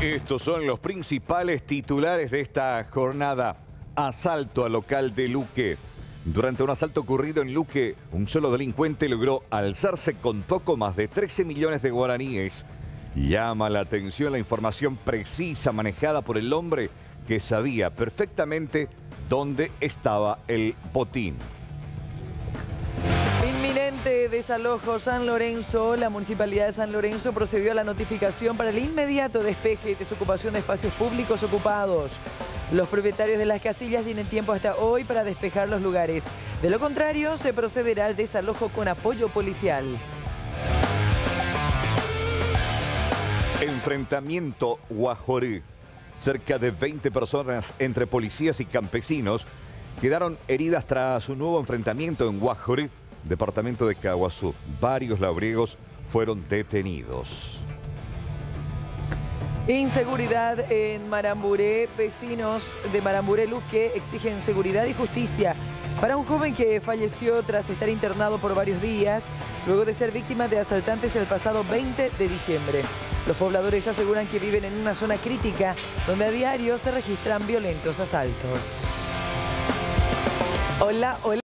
Estos son los principales titulares de esta jornada. Asalto al local de Luque. Durante un asalto ocurrido en Luque, un solo delincuente logró alzarse con poco más de 13 millones de guaraníes. Llama la atención la información precisa manejada por el hombre que sabía perfectamente dónde estaba el botín. Inminente desalojo San Lorenzo. La Municipalidad de San Lorenzo procedió a la notificación para el inmediato despeje y desocupación de espacios públicos ocupados. Los propietarios de las casillas tienen tiempo hasta hoy para despejar los lugares. De lo contrario, se procederá al desalojo con apoyo policial. Enfrentamiento Guajorí. Cerca de 20 personas entre policías y campesinos quedaron heridas tras un nuevo enfrentamiento en Guajorí, departamento de Caguazú. Varios labriegos fueron detenidos. Inseguridad en Maramburé. Vecinos de Maramburé Luque exigen seguridad y justicia para un joven que falleció tras estar internado por varios días luego de ser víctima de asaltantes el pasado 20 de diciembre. Los pobladores aseguran que viven en una zona crítica donde a diario se registran violentos asaltos. Hola, hola.